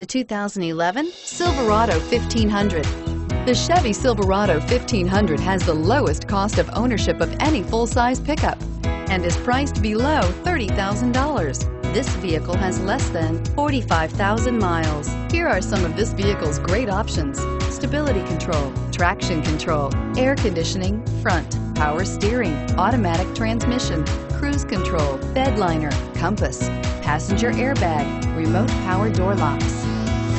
The 2011 Silverado 1500. The Chevy Silverado 1500 has the lowest cost of ownership of any full-size pickup and is priced below $30,000. This vehicle has less than 45,000 miles. Here are some of this vehicle's great options. Stability control, traction control, air conditioning, front, power steering, automatic transmission, cruise control, bed liner, compass, passenger airbag, remote power door locks.